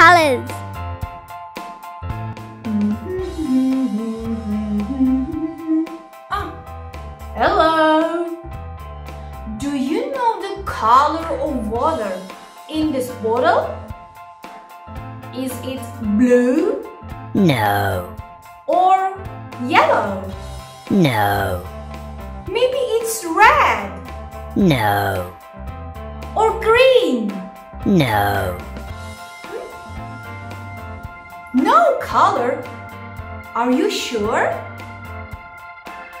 colors. Ah, hello. Do you know the color of water in this bottle? Is it blue No, or yellow? no, Maybe it's red no, or green. no. No color. Are you sure?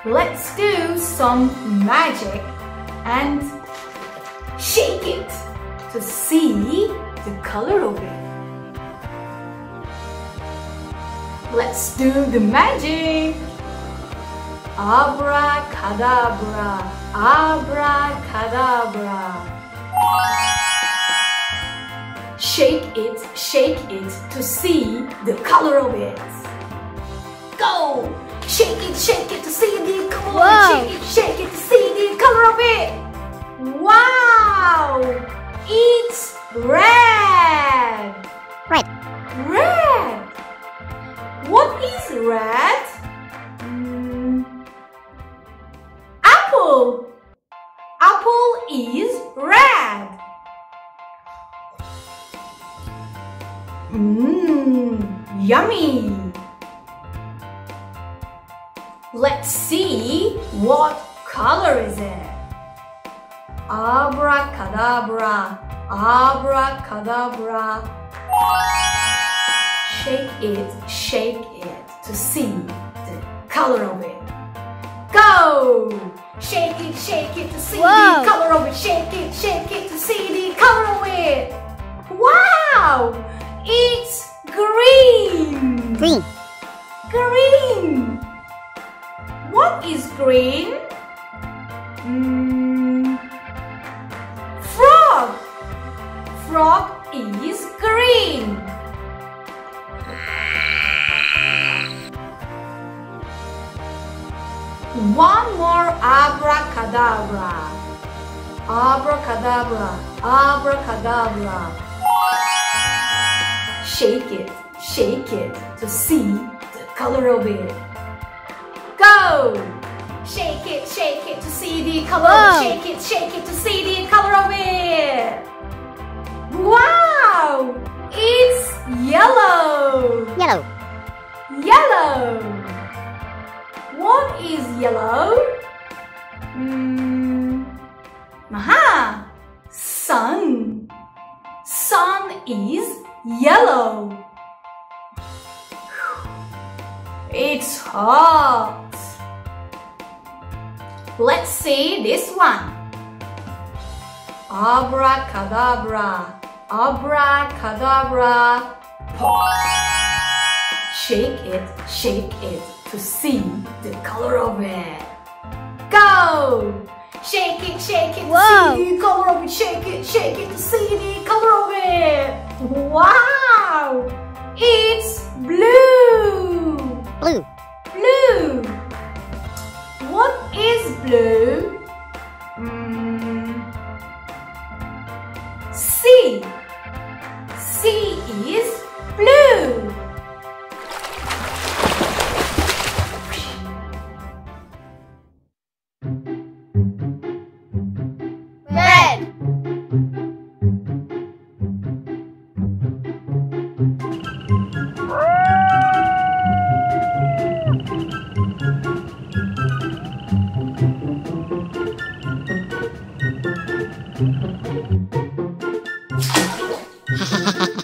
Let's do some magic and shake it to see the color of it. Let's do the magic. Abracadabra, abracadabra. Shake it, shake it to see the color of it. Go! Shake it, shake it to see the color. Wow. Shake it, shake it to see the color of it. Wow! It's red. Red. Red. What is red? Mm, apple. Apple is red. Mmm, yummy. Let's see what color is it. Abracadabra, abracadabra. Shake it, shake it to see the color of it. Go! Shake it, shake it to see Whoa. the color of it. Shake it, shake it to see the color of it. Wow! Green, Green! What is green? Mm, frog! Frog is green. One more abracadabra. Abracadabra, abracadabra. Shake it, shake it to see the color of it. Go! Shake it, shake it to see the color. Shake it, shake it to see the color of it. Wow! It's yellow. yellow, Yellow. What is yellow? Hmm. Aha! Sun. Sun is yellow. Hot. Let's see this one. Abracadabra, abracadabra. Shake it, shake it to see the color of it. Go! Shake it, shake it Whoa. to see the color of it. Shake it, shake it to see the color of it. Wow! It's blue, Blue. Is Sea is blue. red,